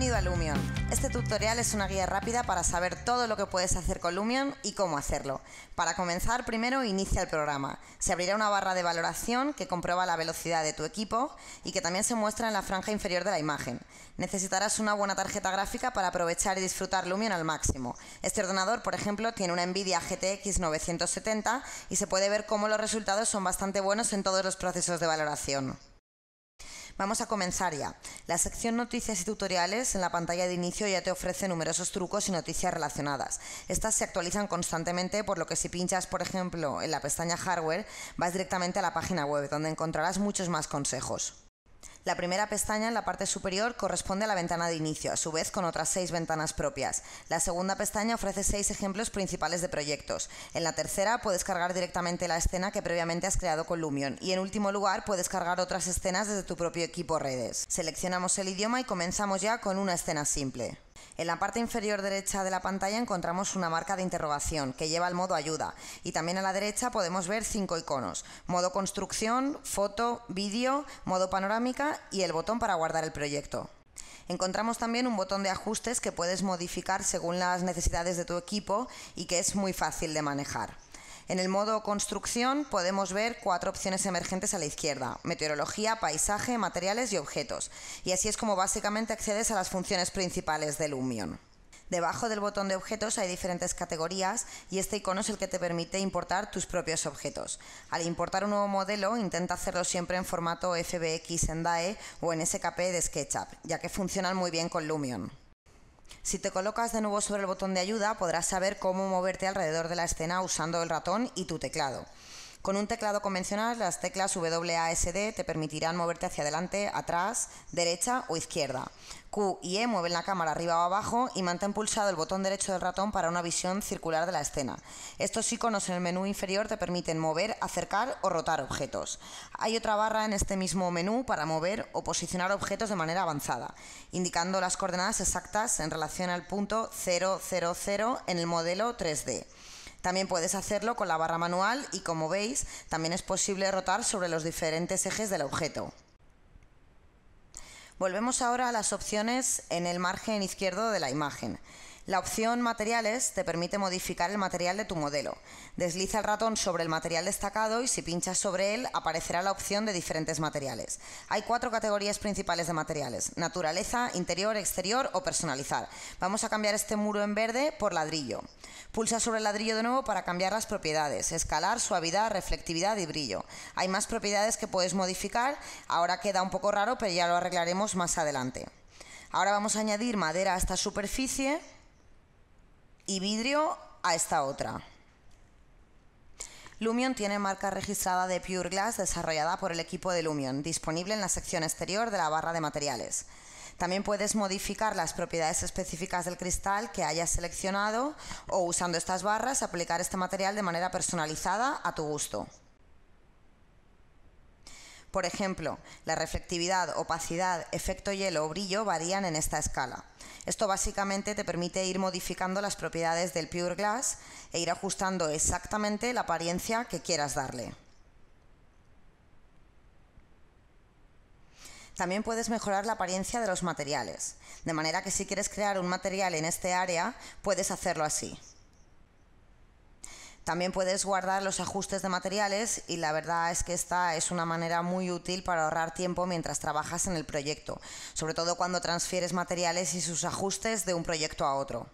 Bienvenido a Lumion. Este tutorial es una guía rápida para saber todo lo que puedes hacer con Lumion y cómo hacerlo. Para comenzar, primero inicia el programa. Se abrirá una barra de valoración que comprueba la velocidad de tu equipo y que también se muestra en la franja inferior de la imagen. Necesitarás una buena tarjeta gráfica para aprovechar y disfrutar Lumion al máximo. Este ordenador, por ejemplo, tiene una Nvidia GTX 970 y se puede ver cómo los resultados son bastante buenos en todos los procesos de valoración. Vamos a comenzar ya. La sección Noticias y Tutoriales en la pantalla de inicio ya te ofrece numerosos trucos y noticias relacionadas. Estas se actualizan constantemente, por lo que si pinchas, por ejemplo, en la pestaña Hardware, vas directamente a la página web, donde encontrarás muchos más consejos. La primera pestaña en la parte superior corresponde a la ventana de inicio, a su vez con otras seis ventanas propias. La segunda pestaña ofrece seis ejemplos principales de proyectos. En la tercera puedes cargar directamente la escena que previamente has creado con Lumion. Y en último lugar puedes cargar otras escenas desde tu propio equipo redes. Seleccionamos el idioma y comenzamos ya con una escena simple. En la parte inferior derecha de la pantalla encontramos una marca de interrogación que lleva al modo ayuda y también a la derecha podemos ver cinco iconos, modo construcción, foto, vídeo, modo panorámica y el botón para guardar el proyecto. Encontramos también un botón de ajustes que puedes modificar según las necesidades de tu equipo y que es muy fácil de manejar. En el modo construcción podemos ver cuatro opciones emergentes a la izquierda, meteorología, paisaje, materiales y objetos. Y así es como básicamente accedes a las funciones principales de Lumion. Debajo del botón de objetos hay diferentes categorías y este icono es el que te permite importar tus propios objetos. Al importar un nuevo modelo, intenta hacerlo siempre en formato FBX en DAE o en SKP de SketchUp, ya que funcionan muy bien con Lumion. Si te colocas de nuevo sobre el botón de ayuda, podrás saber cómo moverte alrededor de la escena usando el ratón y tu teclado. Con un teclado convencional, las teclas WASD te permitirán moverte hacia adelante, atrás, derecha o izquierda. Q y E mueven la cámara arriba o abajo y mantén pulsado el botón derecho del ratón para una visión circular de la escena. Estos iconos en el menú inferior te permiten mover, acercar o rotar objetos. Hay otra barra en este mismo menú para mover o posicionar objetos de manera avanzada, indicando las coordenadas exactas en relación al punto 000 en el modelo 3D. También puedes hacerlo con la barra manual y como veis, también es posible rotar sobre los diferentes ejes del objeto. Volvemos ahora a las opciones en el margen izquierdo de la imagen. La opción Materiales te permite modificar el material de tu modelo. Desliza el ratón sobre el material destacado y si pinchas sobre él aparecerá la opción de diferentes materiales. Hay cuatro categorías principales de materiales. Naturaleza, interior, exterior o personalizar. Vamos a cambiar este muro en verde por ladrillo. Pulsa sobre el ladrillo de nuevo para cambiar las propiedades, escalar, suavidad, reflectividad y brillo. Hay más propiedades que puedes modificar, ahora queda un poco raro pero ya lo arreglaremos más adelante. Ahora vamos a añadir madera a esta superficie y vidrio a esta otra. Lumion tiene marca registrada de Pure Glass desarrollada por el equipo de Lumion, disponible en la sección exterior de la barra de materiales. También puedes modificar las propiedades específicas del cristal que hayas seleccionado o usando estas barras aplicar este material de manera personalizada a tu gusto. Por ejemplo, la reflectividad, opacidad, efecto hielo o brillo varían en esta escala. Esto básicamente te permite ir modificando las propiedades del Pure Glass e ir ajustando exactamente la apariencia que quieras darle. También puedes mejorar la apariencia de los materiales, de manera que si quieres crear un material en este área, puedes hacerlo así. También puedes guardar los ajustes de materiales y la verdad es que esta es una manera muy útil para ahorrar tiempo mientras trabajas en el proyecto, sobre todo cuando transfieres materiales y sus ajustes de un proyecto a otro.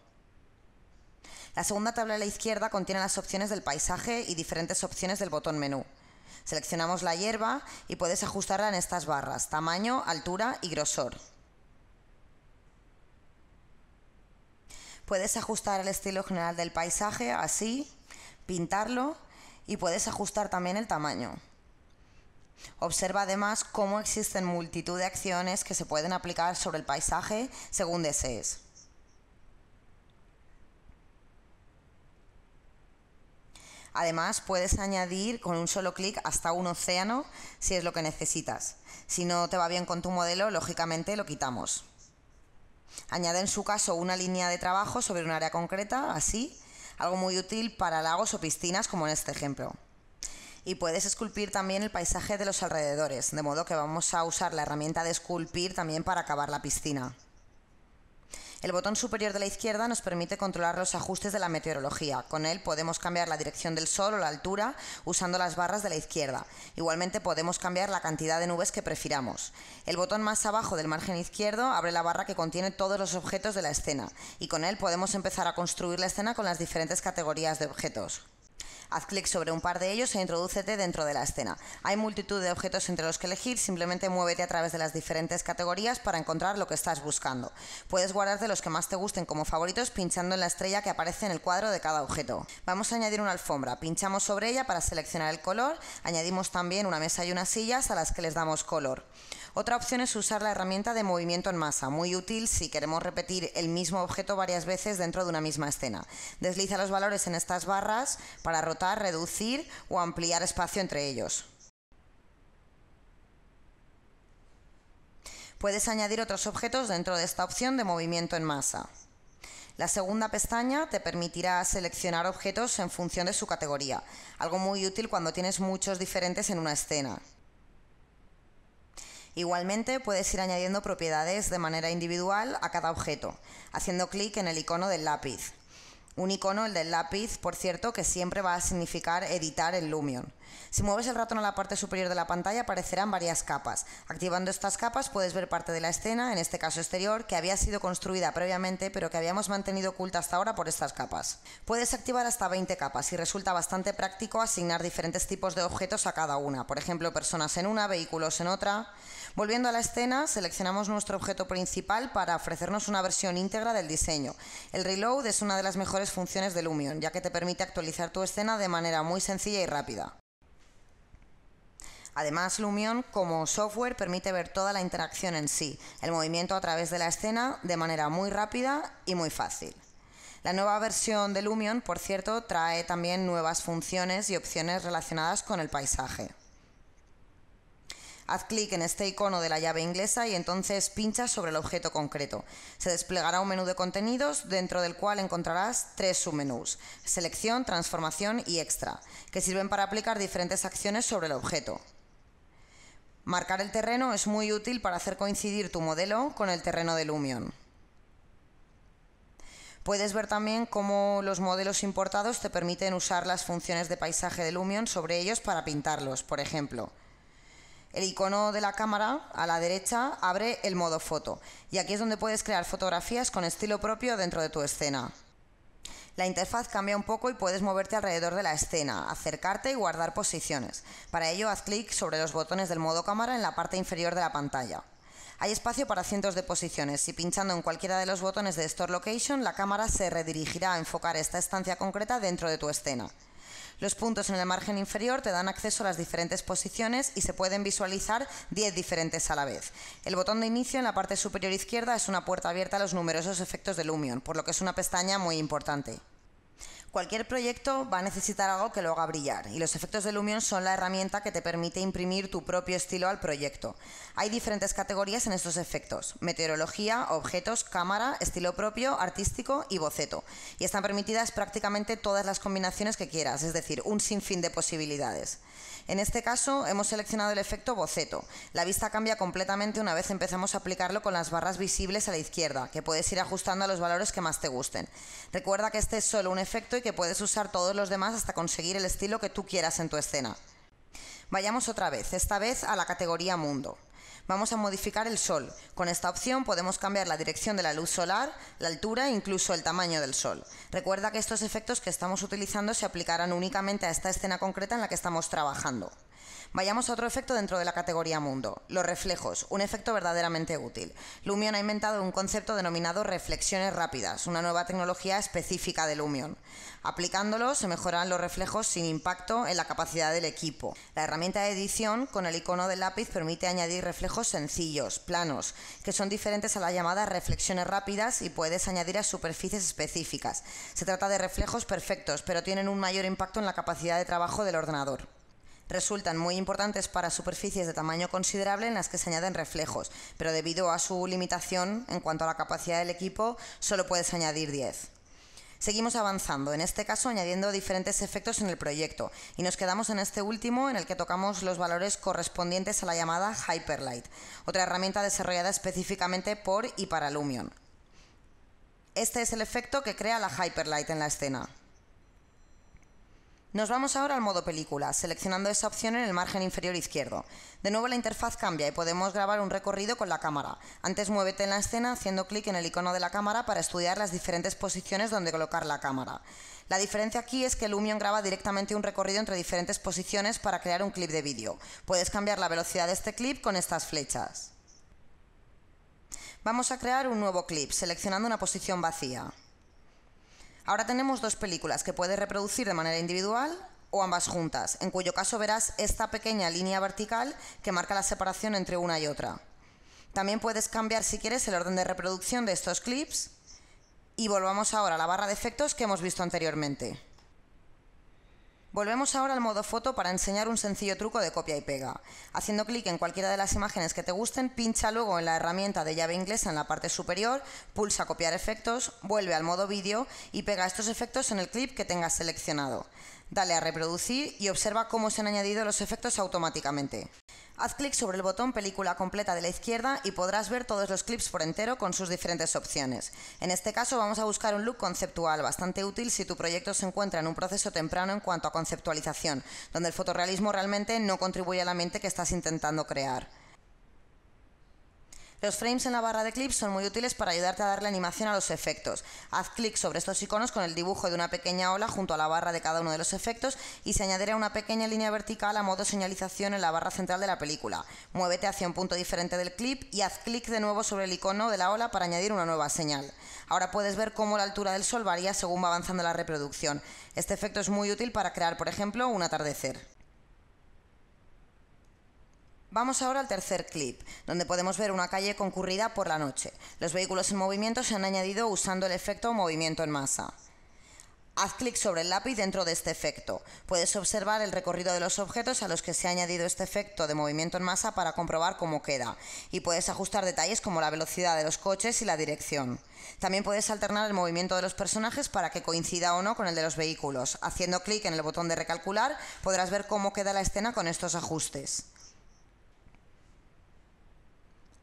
La segunda tabla a la izquierda contiene las opciones del paisaje y diferentes opciones del botón menú. Seleccionamos la hierba y puedes ajustarla en estas barras, tamaño, altura y grosor. Puedes ajustar el estilo general del paisaje así pintarlo y puedes ajustar también el tamaño. Observa además cómo existen multitud de acciones que se pueden aplicar sobre el paisaje según desees. Además, puedes añadir con un solo clic hasta un océano si es lo que necesitas. Si no te va bien con tu modelo, lógicamente lo quitamos. Añade en su caso una línea de trabajo sobre un área concreta, así, algo muy útil para lagos o piscinas como en este ejemplo. Y puedes esculpir también el paisaje de los alrededores, de modo que vamos a usar la herramienta de esculpir también para acabar la piscina. El botón superior de la izquierda nos permite controlar los ajustes de la meteorología. Con él podemos cambiar la dirección del sol o la altura usando las barras de la izquierda. Igualmente podemos cambiar la cantidad de nubes que prefiramos. El botón más abajo del margen izquierdo abre la barra que contiene todos los objetos de la escena y con él podemos empezar a construir la escena con las diferentes categorías de objetos. Haz clic sobre un par de ellos e introdúcete dentro de la escena. Hay multitud de objetos entre los que elegir, simplemente muévete a través de las diferentes categorías para encontrar lo que estás buscando. Puedes guardarte los que más te gusten como favoritos pinchando en la estrella que aparece en el cuadro de cada objeto. Vamos a añadir una alfombra, pinchamos sobre ella para seleccionar el color, añadimos también una mesa y unas sillas a las que les damos color. Otra opción es usar la herramienta de movimiento en masa, muy útil si queremos repetir el mismo objeto varias veces dentro de una misma escena. Desliza los valores en estas barras para rotar, reducir o ampliar espacio entre ellos. Puedes añadir otros objetos dentro de esta opción de movimiento en masa. La segunda pestaña te permitirá seleccionar objetos en función de su categoría, algo muy útil cuando tienes muchos diferentes en una escena. Igualmente puedes ir añadiendo propiedades de manera individual a cada objeto, haciendo clic en el icono del lápiz. Un icono, el del lápiz, por cierto, que siempre va a significar editar el Lumion. Si mueves el ratón a la parte superior de la pantalla aparecerán varias capas. Activando estas capas puedes ver parte de la escena, en este caso exterior, que había sido construida previamente pero que habíamos mantenido oculta hasta ahora por estas capas. Puedes activar hasta 20 capas y resulta bastante práctico asignar diferentes tipos de objetos a cada una, por ejemplo personas en una, vehículos en otra. Volviendo a la escena, seleccionamos nuestro objeto principal para ofrecernos una versión íntegra del diseño. El reload es una de las mejores funciones de Lumion, ya que te permite actualizar tu escena de manera muy sencilla y rápida. Además, Lumion como software permite ver toda la interacción en sí, el movimiento a través de la escena de manera muy rápida y muy fácil. La nueva versión de Lumion, por cierto, trae también nuevas funciones y opciones relacionadas con el paisaje. Haz clic en este icono de la llave inglesa y entonces pinchas sobre el objeto concreto. Se desplegará un menú de contenidos dentro del cual encontrarás tres submenús, selección, transformación y extra, que sirven para aplicar diferentes acciones sobre el objeto. Marcar el terreno es muy útil para hacer coincidir tu modelo con el terreno de Lumion. Puedes ver también cómo los modelos importados te permiten usar las funciones de paisaje de Lumion sobre ellos para pintarlos, por ejemplo. El icono de la cámara a la derecha abre el modo foto y aquí es donde puedes crear fotografías con estilo propio dentro de tu escena. La interfaz cambia un poco y puedes moverte alrededor de la escena, acercarte y guardar posiciones. Para ello, haz clic sobre los botones del modo cámara en la parte inferior de la pantalla. Hay espacio para cientos de posiciones y pinchando en cualquiera de los botones de Store Location, la cámara se redirigirá a enfocar esta estancia concreta dentro de tu escena. Los puntos en el margen inferior te dan acceso a las diferentes posiciones y se pueden visualizar 10 diferentes a la vez. El botón de inicio en la parte superior izquierda es una puerta abierta a los numerosos efectos de Lumion, por lo que es una pestaña muy importante. Cualquier proyecto va a necesitar algo que lo haga brillar y los efectos de Lumion son la herramienta que te permite imprimir tu propio estilo al proyecto. Hay diferentes categorías en estos efectos, meteorología, objetos, cámara, estilo propio, artístico y boceto. Y están permitidas prácticamente todas las combinaciones que quieras, es decir, un sinfín de posibilidades. En este caso hemos seleccionado el efecto boceto. La vista cambia completamente una vez empezamos a aplicarlo con las barras visibles a la izquierda, que puedes ir ajustando a los valores que más te gusten. Recuerda que este es solo un efecto y que puedes usar todos los demás hasta conseguir el estilo que tú quieras en tu escena. Vayamos otra vez, esta vez a la categoría mundo. Vamos a modificar el sol. Con esta opción podemos cambiar la dirección de la luz solar, la altura e incluso el tamaño del sol. Recuerda que estos efectos que estamos utilizando se aplicarán únicamente a esta escena concreta en la que estamos trabajando. Vayamos a otro efecto dentro de la categoría mundo, los reflejos, un efecto verdaderamente útil. Lumion ha inventado un concepto denominado reflexiones rápidas, una nueva tecnología específica de Lumion. Aplicándolo se mejoran los reflejos sin impacto en la capacidad del equipo. La herramienta de edición con el icono del lápiz permite añadir reflejos sencillos, planos, que son diferentes a las llamadas reflexiones rápidas y puedes añadir a superficies específicas. Se trata de reflejos perfectos, pero tienen un mayor impacto en la capacidad de trabajo del ordenador resultan muy importantes para superficies de tamaño considerable en las que se añaden reflejos, pero debido a su limitación en cuanto a la capacidad del equipo, solo puedes añadir 10. Seguimos avanzando, en este caso añadiendo diferentes efectos en el proyecto, y nos quedamos en este último en el que tocamos los valores correspondientes a la llamada Hyperlight, otra herramienta desarrollada específicamente por y para Lumion. Este es el efecto que crea la Hyperlight en la escena. Nos vamos ahora al modo película, seleccionando esa opción en el margen inferior izquierdo. De nuevo la interfaz cambia y podemos grabar un recorrido con la cámara. Antes muévete en la escena haciendo clic en el icono de la cámara para estudiar las diferentes posiciones donde colocar la cámara. La diferencia aquí es que Lumion graba directamente un recorrido entre diferentes posiciones para crear un clip de vídeo. Puedes cambiar la velocidad de este clip con estas flechas. Vamos a crear un nuevo clip, seleccionando una posición vacía. Ahora tenemos dos películas que puedes reproducir de manera individual o ambas juntas, en cuyo caso verás esta pequeña línea vertical que marca la separación entre una y otra. También puedes cambiar si quieres el orden de reproducción de estos clips y volvamos ahora a la barra de efectos que hemos visto anteriormente. Volvemos ahora al modo foto para enseñar un sencillo truco de copia y pega. Haciendo clic en cualquiera de las imágenes que te gusten, pincha luego en la herramienta de llave inglesa en la parte superior, pulsa copiar efectos, vuelve al modo vídeo y pega estos efectos en el clip que tengas seleccionado. Dale a reproducir y observa cómo se han añadido los efectos automáticamente. Haz clic sobre el botón película completa de la izquierda y podrás ver todos los clips por entero con sus diferentes opciones. En este caso vamos a buscar un look conceptual, bastante útil si tu proyecto se encuentra en un proceso temprano en cuanto a conceptualización, donde el fotorrealismo realmente no contribuye a la mente que estás intentando crear. Los frames en la barra de clips son muy útiles para ayudarte a darle animación a los efectos. Haz clic sobre estos iconos con el dibujo de una pequeña ola junto a la barra de cada uno de los efectos y se añadirá una pequeña línea vertical a modo señalización en la barra central de la película. Muévete hacia un punto diferente del clip y haz clic de nuevo sobre el icono de la ola para añadir una nueva señal. Ahora puedes ver cómo la altura del sol varía según va avanzando la reproducción. Este efecto es muy útil para crear, por ejemplo, un atardecer. Vamos ahora al tercer clip, donde podemos ver una calle concurrida por la noche. Los vehículos en movimiento se han añadido usando el efecto movimiento en masa. Haz clic sobre el lápiz dentro de este efecto. Puedes observar el recorrido de los objetos a los que se ha añadido este efecto de movimiento en masa para comprobar cómo queda. Y puedes ajustar detalles como la velocidad de los coches y la dirección. También puedes alternar el movimiento de los personajes para que coincida o no con el de los vehículos. Haciendo clic en el botón de recalcular podrás ver cómo queda la escena con estos ajustes.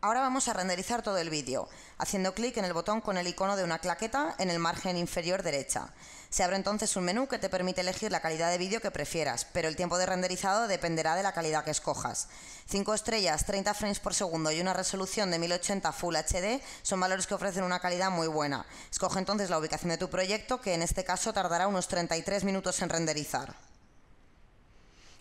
Ahora vamos a renderizar todo el vídeo, haciendo clic en el botón con el icono de una claqueta en el margen inferior derecha. Se abre entonces un menú que te permite elegir la calidad de vídeo que prefieras, pero el tiempo de renderizado dependerá de la calidad que escojas. 5 estrellas, 30 frames por segundo y una resolución de 1080 Full HD son valores que ofrecen una calidad muy buena. Escoge entonces la ubicación de tu proyecto, que en este caso tardará unos 33 minutos en renderizar.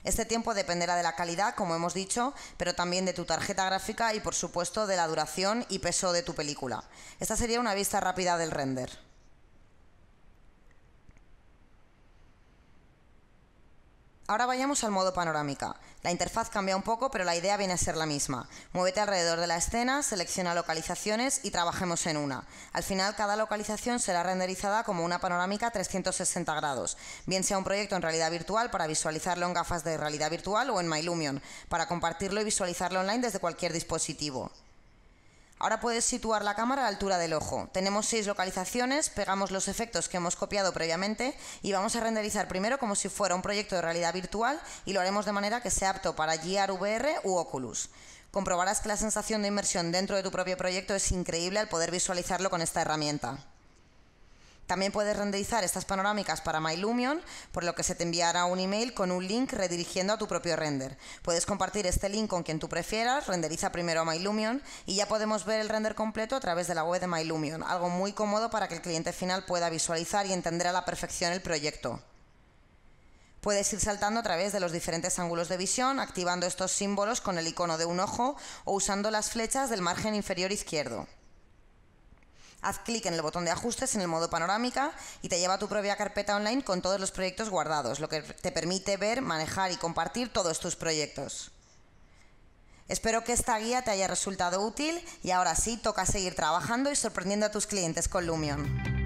Este tiempo dependerá de la calidad, como hemos dicho, pero también de tu tarjeta gráfica y por supuesto de la duración y peso de tu película. Esta sería una vista rápida del render. Ahora vayamos al modo panorámica. La interfaz cambia un poco, pero la idea viene a ser la misma. Muévete alrededor de la escena, selecciona localizaciones y trabajemos en una. Al final, cada localización será renderizada como una panorámica 360 grados, bien sea un proyecto en realidad virtual para visualizarlo en gafas de realidad virtual o en MyLumion, para compartirlo y visualizarlo online desde cualquier dispositivo. Ahora puedes situar la cámara a la altura del ojo. Tenemos seis localizaciones, pegamos los efectos que hemos copiado previamente y vamos a renderizar primero como si fuera un proyecto de realidad virtual y lo haremos de manera que sea apto para GR VR u Oculus. Comprobarás que la sensación de inmersión dentro de tu propio proyecto es increíble al poder visualizarlo con esta herramienta. También puedes renderizar estas panorámicas para MyLumion, por lo que se te enviará un email con un link redirigiendo a tu propio render. Puedes compartir este link con quien tú prefieras, renderiza primero a MyLumion y ya podemos ver el render completo a través de la web de MyLumion, algo muy cómodo para que el cliente final pueda visualizar y entender a la perfección el proyecto. Puedes ir saltando a través de los diferentes ángulos de visión, activando estos símbolos con el icono de un ojo o usando las flechas del margen inferior izquierdo. Haz clic en el botón de ajustes en el modo panorámica y te lleva a tu propia carpeta online con todos los proyectos guardados, lo que te permite ver, manejar y compartir todos tus proyectos. Espero que esta guía te haya resultado útil y ahora sí toca seguir trabajando y sorprendiendo a tus clientes con Lumion.